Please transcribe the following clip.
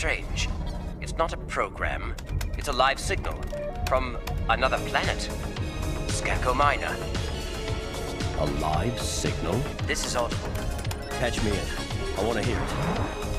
strange. It's not a program. It's a live signal from another planet. Skako Minor. A live signal? This is audible. Patch me in. I want to hear it.